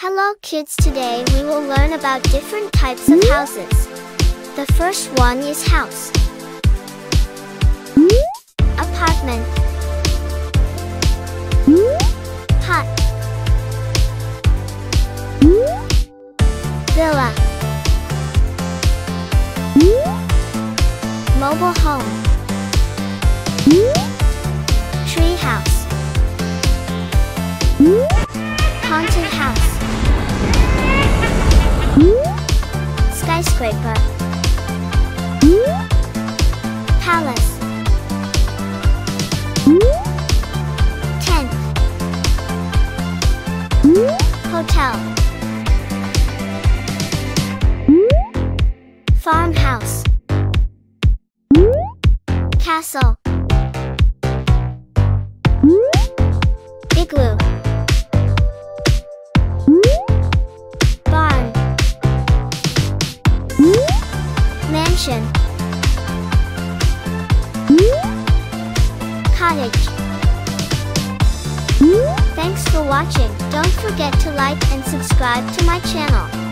Hello kids today we will learn about different types of houses. The first one is house. Apartment. Hut. Villa. Mobile home. Skyscraper. Palace. Tent. Hotel. Farmhouse. Castle. Mansion. Cottage. Thanks for watching. Don't forget to like and subscribe to my channel.